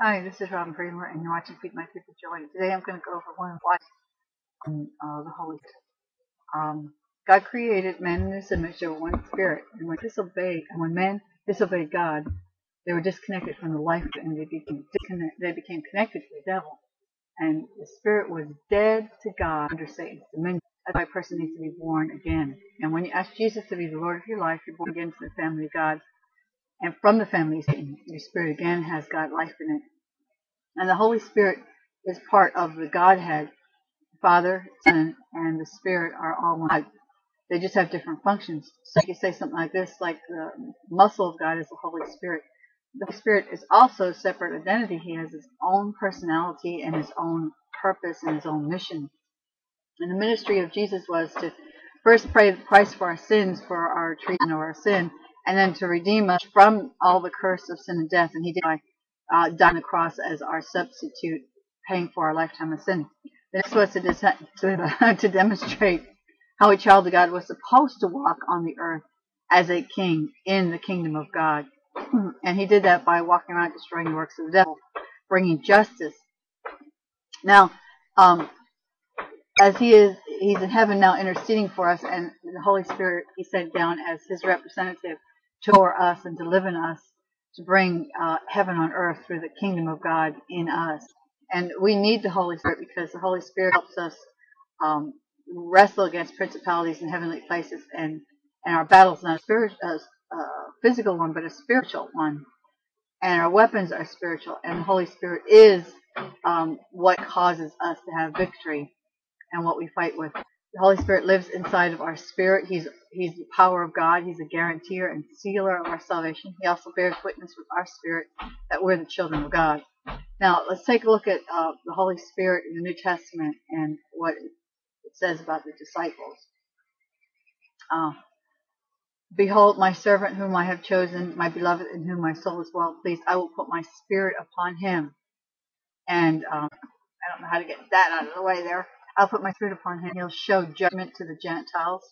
Hi, this is Robin Bremer, and you're watching Feed My People Joy. Today I'm going to go over one of the on uh, the Holy um, God created man in his image of one spirit, and when disobeyed, and when man disobeyed God, they were disconnected from the life, and they became they became connected to the devil, and the spirit was dead to God under Satan's dominion. That's why a person needs to be born again. And when you ask Jesus to be the Lord of your life, you're born again to the family of God and from the family Satan. Your spirit again has God life in it. And the Holy Spirit is part of the Godhead. The Father, Son, and the Spirit are all one. They just have different functions. So you can say something like this, like the muscle of God is the Holy Spirit. The Holy Spirit is also a separate identity. He has his own personality and his own purpose and his own mission. And the ministry of Jesus was to first pay the price for our sins, for our treatment of our sin, and then to redeem us from all the curse of sin and death. And he did by uh, die on the cross as our substitute, paying for our lifetime of sin. The next was to, to, to demonstrate how a child of God was supposed to walk on the earth as a king in the kingdom of God. And he did that by walking around destroying the works of the devil, bringing justice. Now, um, as he is, he's in heaven now interceding for us, and the Holy Spirit he sent down as his representative for us and to live in us to bring uh, heaven on earth through the kingdom of God in us. And we need the Holy Spirit because the Holy Spirit helps us um, wrestle against principalities in heavenly places. And, and our battle's not a, a, a physical one, but a spiritual one. And our weapons are spiritual. And the Holy Spirit is um, what causes us to have victory and what we fight with. The Holy Spirit lives inside of our spirit. He's He's the power of God. He's a guarantor and sealer of our salvation. He also bears witness with our spirit that we're the children of God. Now, let's take a look at uh, the Holy Spirit in the New Testament and what it says about the disciples. Uh, Behold, my servant whom I have chosen, my beloved in whom my soul is well pleased. I will put my spirit upon him. And um, I don't know how to get that out of the way there. I'll put my spirit upon him. He'll show judgment to the Gentiles.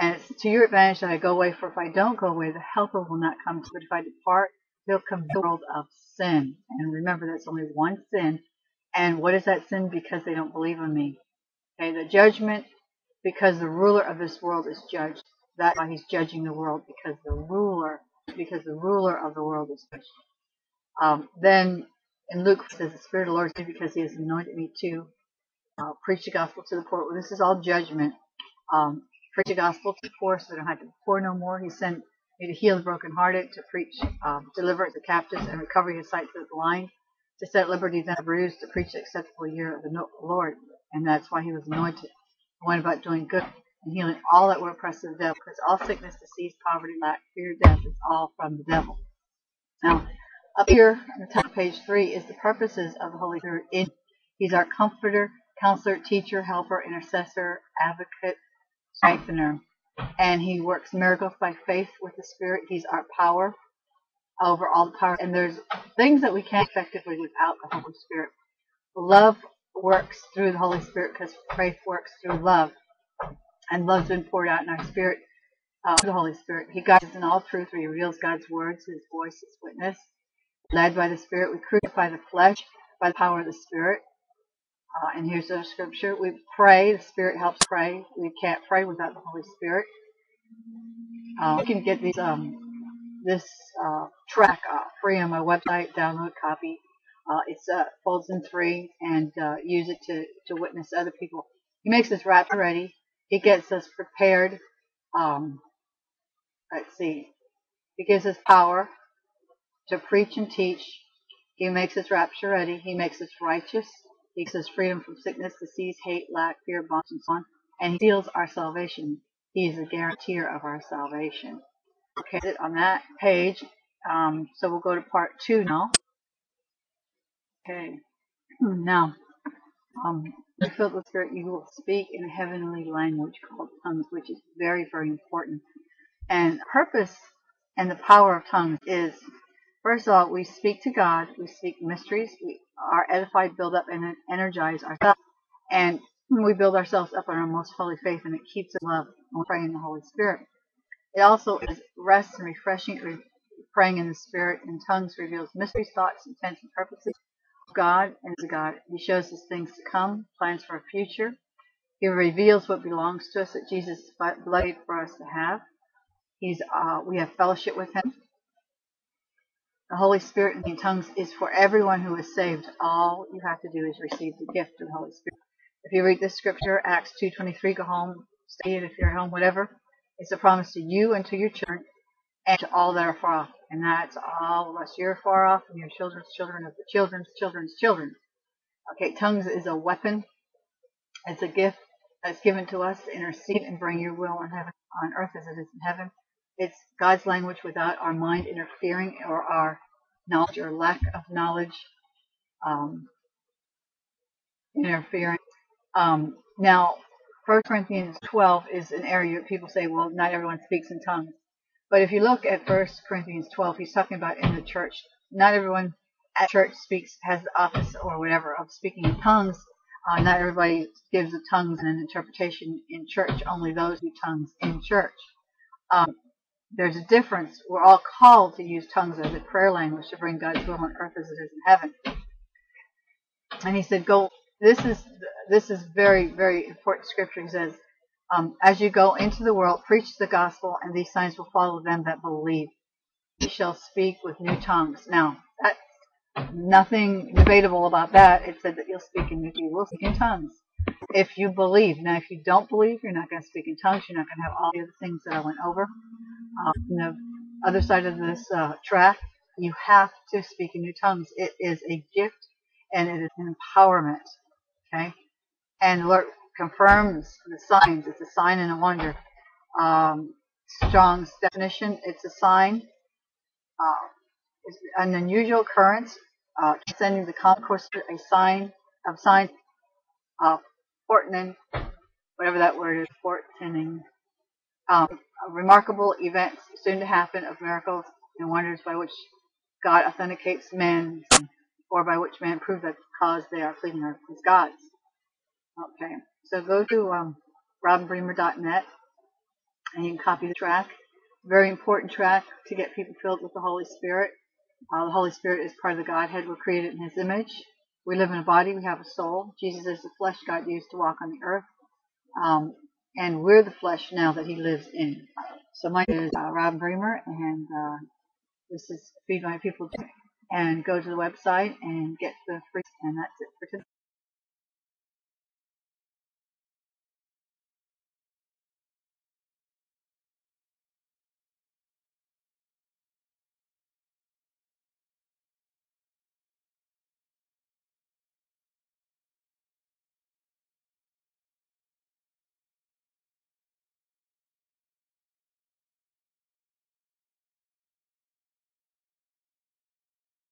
And it's to your advantage that I go away, for if I don't go away, the helper will not come to. But if I depart, he'll come to the world of sin. And remember, that's only one sin. And what is that sin? Because they don't believe in me. Okay, the judgment, because the ruler of this world is judged. That's why he's judging the world, because the ruler, because the ruler of the world is judged. Um, then in Luke says, the Spirit of the Lord is because he has anointed me to uh, preach the gospel to the poor. Well, this is all judgment. Um, preach the gospel to the poor so they don't have to be poor no more. He sent me to heal the brokenhearted, to preach um, deliverance to captives and recover his sight to the blind, to set liberty the bruised, to preach the acceptable year of the Lord. And that's why he was anointed. He went about doing good and healing all that were oppressed of the devil, because all sickness, disease, poverty, lack, fear, death is all from the devil. Now, up here on the top of page three is the purposes of the Holy Spirit. In, he's our comforter, counselor, teacher, helper, intercessor, advocate, strengthener. And he works miracles by faith with the Spirit. He's our power over all the power. And there's things that we can't effectively without the Holy Spirit. Love works through the Holy Spirit because faith works through love. And love's been poured out in our spirit uh, the Holy Spirit. He guides us in all truth. He reveals God's words, His voice, His witness. Led by the Spirit, we crucify the flesh by the power of the Spirit. Uh, and here's our scripture. We pray. The Spirit helps pray. We can't pray without the Holy Spirit. Uh, you can get these, um, this uh, track uh, free on my website. Download, copy. Uh, it's uh, folds in three, and uh, use it to to witness other people. He makes us rapture ready. He gets us prepared. Um, let's see. He gives us power to preach and teach. He makes us rapture ready. He makes us righteous. He gives us freedom from sickness, disease, hate, lack, fear, bonds, and so on. And he seals our salvation. He is the guarantor of our salvation. Okay, on that page. Um, so we'll go to part two now. Okay. Now, um, filled with spirit, you will speak in a heavenly language called tongues, which is very, very important. And purpose and the power of tongues is, first of all, we speak to God, we speak mysteries, we are edified, build up, and energize ourselves. And we build ourselves up on our most holy faith, and it keeps us love and we pray in the Holy Spirit. It also is rest and refreshing. Praying in the Spirit in tongues reveals mysteries, thoughts, intents, and purposes of God and is God. He shows us things to come, plans for a future. He reveals what belongs to us that Jesus bloodied for us to have. He's uh, we have fellowship with Him. The Holy Spirit in tongues is for everyone who is saved. All you have to do is receive the gift of the Holy Spirit. If you read this scripture, Acts 2.23, go home, study it if you're at home, whatever. It's a promise to you and to your church and to all that are far off. And that's all of us. You're far off and your children's children of the children's children's children. Okay, tongues is a weapon. It's a gift that's given to us to intercede and bring your will heaven on earth as it is in heaven. It's God's language without our mind interfering or our knowledge or lack of knowledge um, interfering. Um, now, 1 Corinthians 12 is an area people say, well, not everyone speaks in tongues. But if you look at 1 Corinthians 12, he's talking about in the church. Not everyone at church speaks, has the office or whatever of speaking in tongues. Uh, not everybody gives the tongues and an interpretation in church. Only those who tongues in church. Um, there's a difference. We're all called to use tongues as a prayer language to bring God's will on earth as it is in heaven. And he said, "Go." This is this is very very important scripture. He says, um, "As you go into the world, preach the gospel, and these signs will follow them that believe. You shall speak with new tongues." Now, that's nothing debatable about that. It said that you'll speak in you will speak in tongues if you believe. Now, if you don't believe, you're not going to speak in tongues. You're not going to have all the other things that I went over. Um, the other side of this uh, track, you have to speak in new tongues. It is a gift and it is an empowerment. Okay? And Lord confirms the signs. It's a sign and a wonder. Um, Strong's definition, it's a sign. Uh, it's an unusual occurrence, uh, sending the concourse a sign of signs, uh, portening, whatever that word is, portening, um, remarkable events soon to happen of miracles and wonders by which God authenticates men, or by which men prove that cause they are pleading are his gods. Okay, so go to um, robinbremer.net and you can copy the track. Very important track to get people filled with the Holy Spirit. Uh, the Holy Spirit is part of the Godhead. We're created in His image. We live in a body. We have a soul. Jesus is the flesh God used to walk on the earth. Um, and we're the flesh now that He lives in. So my name is uh, Robin Bremer, and uh, this is Feed My People. And go to the website and get the free, and that's it for today.